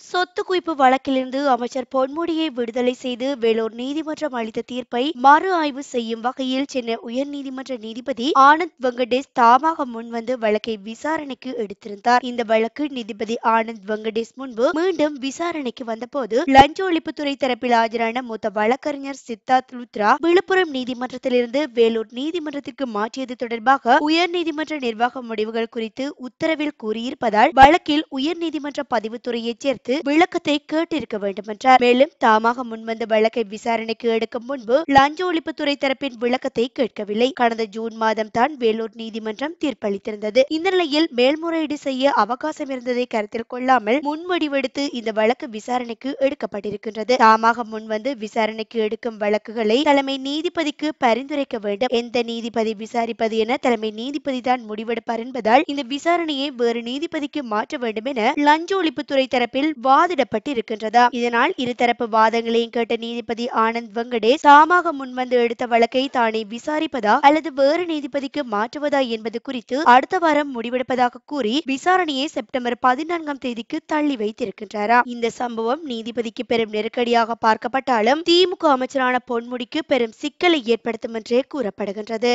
சொத்து குவிப்பு வழக்கிலிருந்து அமைச்சர் பொன்முடியை விடுதலை செய்து வேலூர் நீதிமன்றம் அளித்த தீர்ப்பை மறு ஆய்வு செய்யும் வகையில் சென்னை உயர்நீதிமன்ற நீதிபதி ஆனந்த் வெங்கடேஷ் தாமாக முன்வந்து வழக்கை விசாரணைக்கு எடுத்திருந்தார். இந்த வழக்கு நீதிபதி ஆனந்த் வெங்கடேஷ் முன்பு மீண்டும் விசாரணைக்கு வந்தபோது லஞ்ச ஒழிப்புத்துறை தரப்பில் ஆஜரான மூத்த வழக்கறிஞர் சித்தார்த் லுத்ரா விழுப்புரம் நீதிமன்றத்திலிருந்து வேலூர் நீதிமன்றத்திற்கு மாற்றியது தொடர்பாக உயர்நீதிமன்ற நிர்வாக முடிவுகள் குறித்து உத்தரவில் கூறியிருப்பதால் வழக்கில் உயர்நீதிமன்ற பதிவுத்துறையைச் சேர்த்து விளக்கத்தை கேட்டிருக்க வேண்டும் என்றார் மேலும் தாமாக முன்வந்த வழக்கை விசாரணைக்கு எடுக்கும் முன்பு லஞ்ச ஒழிப்புத்துறை தரப்பின் விளக்கத்தை கேட்கவில்லை. கடந்த ஜூன் மாதம் தான் வேலூர் நீதிமன்றம் தீர்ப்பளித்திருந்தது. இந்த நிலையில் மேல்முறையீடு செய்ய அவகாசம் இருந்ததை கருத்தில் கொள்ளாமல் முன்வடிவெடுத்து இந்த வழக்கு விசாரணைக்கு எடுக்கப்பட்டிருக்கின்றது. தாமாக முன்வந்து விசாரணைக்கு எடுக்கும் வழக்குகளை தலைமை நீதிபதிக்கு பரிந்துரைக்க வேண்டும். எந்த நீதிபதி விசாரிப்பது என தலைமை நீதிபதி தான் முடிவெடுப்பார் என்பதால் இந்த விசாரணையை வேறு நீதிபதிக்கு மாற்ற வேண்டும் என லஞ்ச ஒழிப்புத்துறை தரப்பில் வாதிடப்பட்டிருக்கின்றதா? இதனால் இருதரப்பு வாதங்களையும் கேட்ட நீதிபதி ஆனந்த் வெங்கடேஷ் தாமாக முன்வந்து எடுத்த வழக்கை தானே விசாரிப்பதா அல்லது வேறு நீதிபதிக்கு மாற்றுவதா என்பது குறித்து அடுத்த வாரம் முடிவெடுப்பதாக கூறி விசாரணையை செப்டம்பர் பதினான்காம் தேதிக்கு தள்ளி வைத்திருக்கின்றாரா? இந்த சம்பவம் நீதிபதிக்கு பெரும் நெருக்கடியாக பார்க்கப்பட்டாலும் திமுக அமைச்சரான பொன்முடிக்கு பெரும் சிக்கலை ஏற்படுத்தும் என்றே கூறப்படுகின்றது.